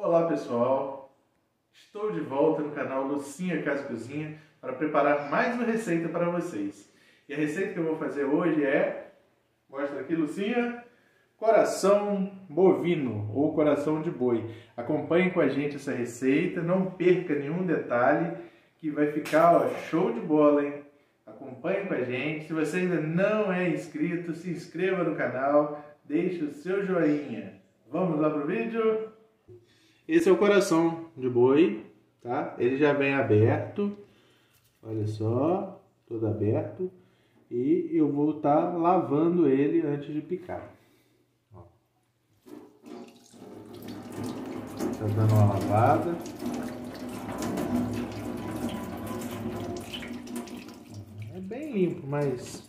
Olá pessoal, estou de volta no canal Lucinha Casa Cozinha para preparar mais uma receita para vocês. E a receita que eu vou fazer hoje é, mostra aqui Lucinha, coração bovino ou coração de boi. Acompanhe com a gente essa receita, não perca nenhum detalhe que vai ficar ó, show de bola, hein? Acompanhe com a gente. Se você ainda não é inscrito, se inscreva no canal, deixe o seu joinha. Vamos lá pro vídeo? Esse é o coração de boi, tá? Ele já vem aberto, olha só, todo aberto. E eu vou estar tá lavando ele antes de picar. Ó. Tá dando uma lavada. É bem limpo, mas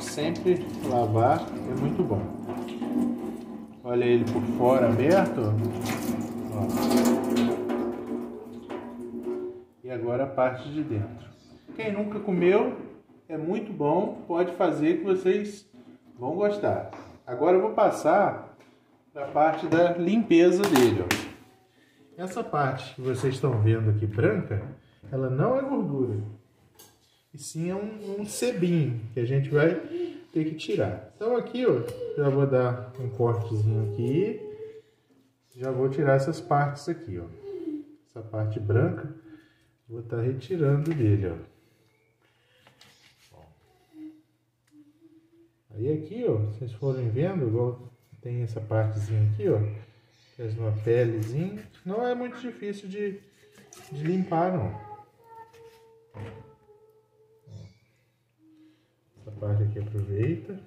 sempre lavar é muito bom. Olha ele por fora aberto. Ó. E agora a parte de dentro. Quem nunca comeu, é muito bom, pode fazer que vocês vão gostar. Agora eu vou passar para a parte da limpeza dele. Ó. Essa parte que vocês estão vendo aqui branca, ela não é gordura. E sim é um, um sebinho que a gente vai ter que tirar. Então aqui, ó, já vou dar um cortezinho aqui. Já vou tirar essas partes aqui, ó. Essa parte branca, vou estar tá retirando dele, ó. Aí aqui, ó, vocês forem vendo, igual tem essa partezinha aqui, ó. Faz uma pelezinha. Não é muito difícil de, de limpar, não. Parte aqui aproveita.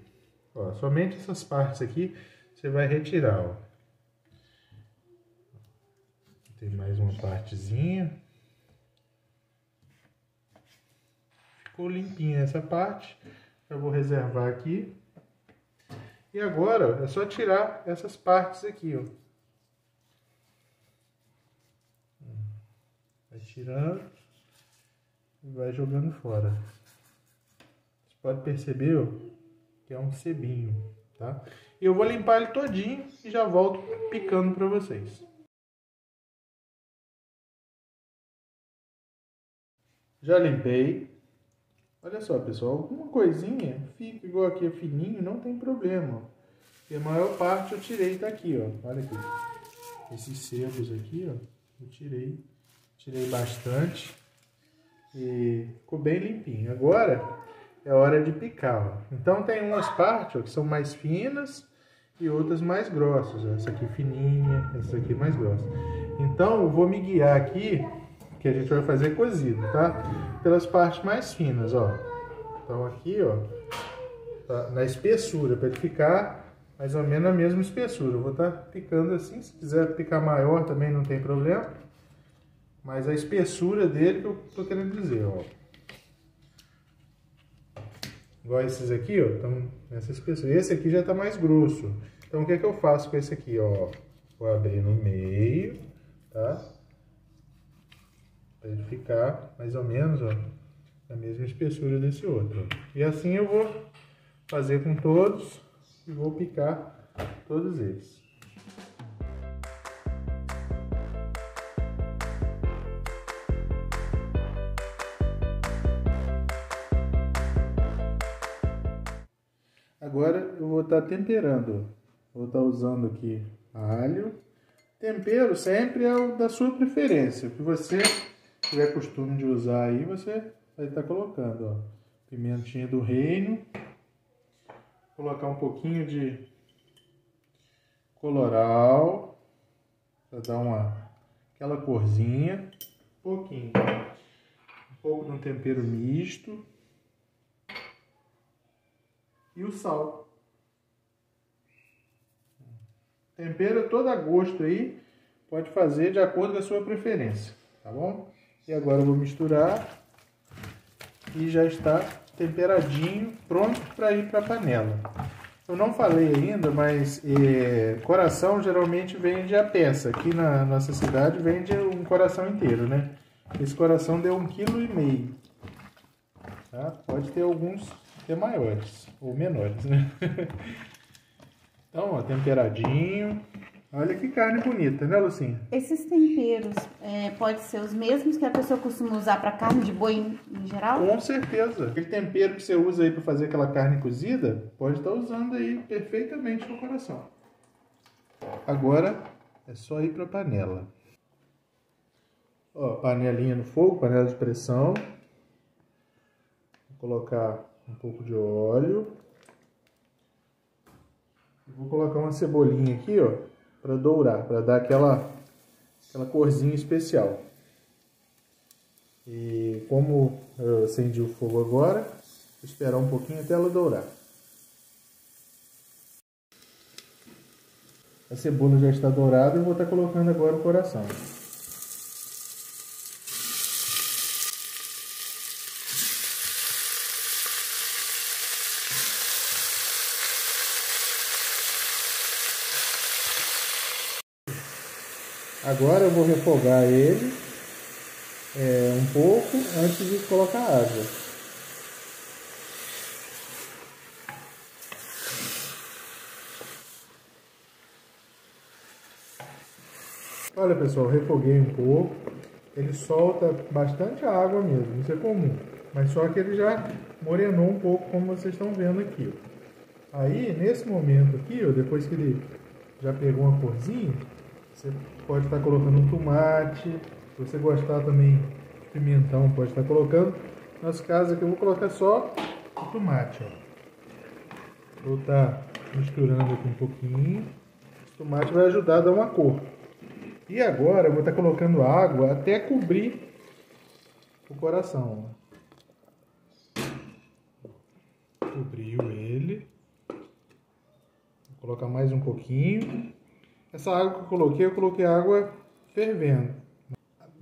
Ó, somente essas partes aqui você vai retirar, ó. Tem mais uma partezinha. Ficou limpinha essa parte. Eu vou reservar aqui. E agora é só tirar essas partes aqui, ó. Vai tirando e vai jogando fora pode perceber ó, que é um sebinho, tá? Eu vou limpar ele todinho e já volto picando para vocês. Já limpei. Olha só, pessoal, alguma coisinha fica igual aqui é fininho, não tem problema. E a maior parte eu tirei daqui, ó. Olha aqui. Esses sebos aqui, ó, eu tirei. Tirei bastante. E ficou bem limpinho. Agora, é hora de picar. Ó. Então tem umas partes ó, que são mais finas e outras mais grossas. Ó. Essa aqui fininha, essa aqui mais grossa. Então eu vou me guiar aqui, que a gente vai fazer cozido, tá? Pelas partes mais finas, ó. Então aqui, ó, tá na espessura, para ele ficar mais ou menos a mesma espessura. Eu vou estar tá picando assim, se quiser picar maior também não tem problema. Mas a espessura dele que eu tô querendo dizer, ó. Igual esses aqui, ó, estão nessa espessura. Esse aqui já está mais grosso. Então, o que é que eu faço com esse aqui, ó? Vou abrir no meio, tá? Para ele ficar mais ou menos, ó, na mesma espessura desse outro. E assim eu vou fazer com todos e vou picar todos eles. Agora eu vou estar tá temperando. Vou estar tá usando aqui alho. Tempero sempre é o da sua preferência. O que você tiver costume de usar aí, você vai estar tá colocando. Ó. Pimentinha do reino. colocar um pouquinho de coloral. Para dar uma aquela corzinha. Um pouquinho. Um pouco de um tempero misto e o sal. Tempera todo a gosto aí, pode fazer de acordo com a sua preferência, tá bom? E agora eu vou misturar e já está temperadinho, pronto para ir para a panela. Eu não falei ainda, mas é, coração geralmente vende a peça. Aqui na nossa cidade vende um coração inteiro, né? Esse coração deu um quilo e meio. Tá? Pode ter alguns maiores ou menores, né? Então, ó, temperadinho. Olha que carne bonita, né, Lucinha? Esses temperos é, pode ser os mesmos que a pessoa costuma usar para carne de boi em, em, geral? Com certeza. Aquele tempero que você usa aí para fazer aquela carne cozida, pode estar usando aí perfeitamente no coração. Agora é só ir para a panela. Ó, panelinha no fogo, panela de pressão. Vou colocar um pouco de óleo. Vou colocar uma cebolinha aqui, ó para dourar, para dar aquela, aquela corzinha especial. E como eu acendi o fogo agora, vou esperar um pouquinho até ela dourar. A cebola já está dourada e vou estar colocando agora o coração. Agora eu vou refogar ele é, um pouco antes de colocar água. Olha pessoal, refoguei um pouco. Ele solta bastante água mesmo, isso é comum. Mas só que ele já morenou um pouco, como vocês estão vendo aqui. Aí, nesse momento aqui, depois que ele já pegou uma corzinha, você pode estar colocando um tomate. Se você gostar também pimentão, pode estar colocando. No nosso caso aqui eu vou colocar só o tomate. Ó. Vou estar misturando aqui um pouquinho. O tomate vai ajudar a dar uma cor. E agora eu vou estar colocando água até cobrir o coração. Cobriu ele. Vou colocar mais um pouquinho. Essa água que eu coloquei, eu coloquei água fervendo.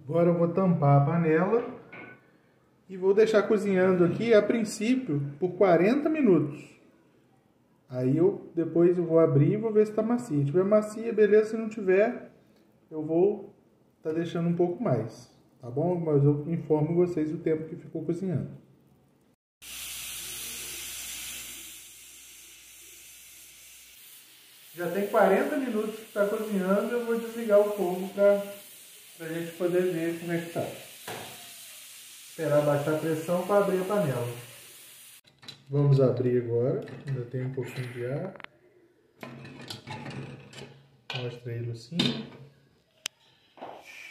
Agora eu vou tampar a panela e vou deixar cozinhando aqui a princípio por 40 minutos. Aí eu depois eu vou abrir e vou ver se está macia. Se tiver macia, beleza. Se não tiver, eu vou tá deixando um pouco mais. Tá bom? Mas eu informo vocês o tempo que ficou cozinhando. Já tem 40 minutos que está cozinhando, eu vou desligar o fogo para a gente poder ver como é que está. Esperar baixar a pressão para abrir a panela. Vamos abrir agora, ainda tem um pouquinho de ar. Mostra aí, Lucinha.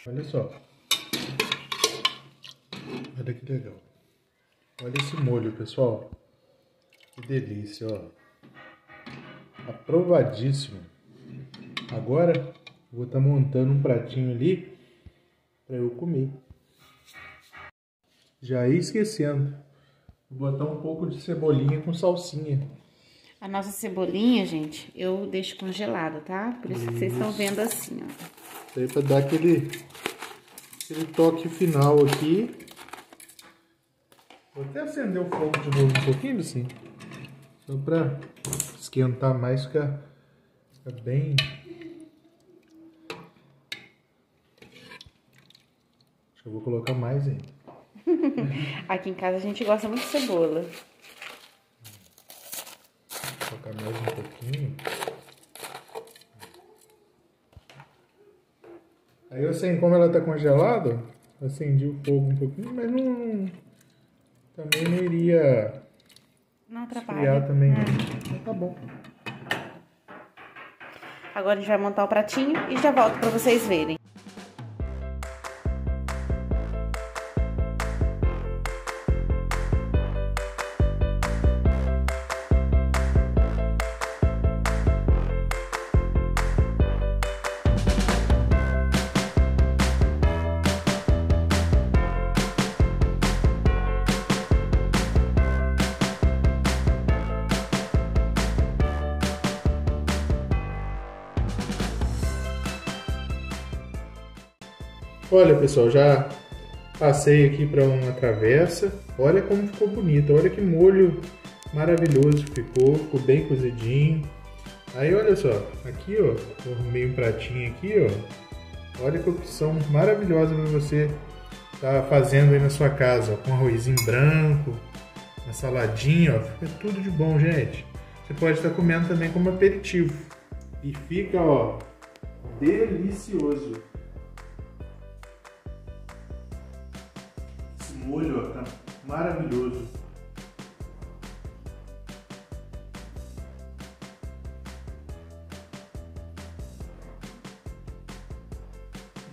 Olha só. Olha que legal. Olha esse molho, pessoal. Que delícia, ó aprovadíssimo. Agora vou estar tá montando um pratinho ali para eu comer. Já ia esquecendo. Vou botar um pouco de cebolinha com salsinha. A nossa cebolinha, gente, eu deixo congelada, tá? Por isso, isso. que vocês estão vendo assim, ó. Isso aí pra dar aquele, aquele toque final aqui. Vou até acender o fogo de novo um pouquinho, assim. Só pra esquentar mais, fica, fica bem... Acho que eu vou colocar mais ainda. Aqui em casa a gente gosta muito de cebola. Vou colocar mais um pouquinho. Aí eu sei como ela tá congelada, acendi o fogo um pouquinho, mas não, também não iria não atrapalha. também. É. Então tá bom. Agora a gente vai montar o pratinho e já volto para vocês verem. Olha pessoal, já passei aqui para uma travessa. Olha como ficou bonito, olha que molho maravilhoso ficou, ficou bem cozidinho. Aí olha só, aqui ó, eu arrumei um pratinho aqui ó. Olha que opção maravilhosa para você estar tá fazendo aí na sua casa, ó, com arrozinho branco, uma saladinha, ó, fica tudo de bom, gente. Você pode estar comendo também como aperitivo. E fica, ó, delicioso. Molho ó, tá maravilhoso.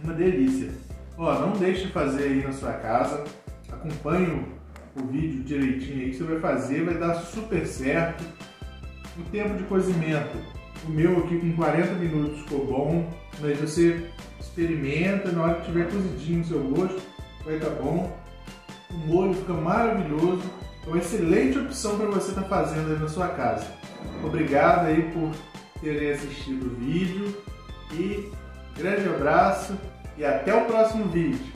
Uma delícia. Ó, não deixe de fazer aí na sua casa. Acompanhe o vídeo direitinho aí que você vai fazer, vai dar super certo. O tempo de cozimento, o meu aqui com 40 minutos ficou bom, mas você experimenta, na hora que tiver cozidinho no seu gosto, vai estar tá bom. Molho fica maravilhoso, é uma excelente opção para você estar tá fazendo aí na sua casa. Obrigado aí por terem assistido o vídeo e grande abraço e até o próximo vídeo.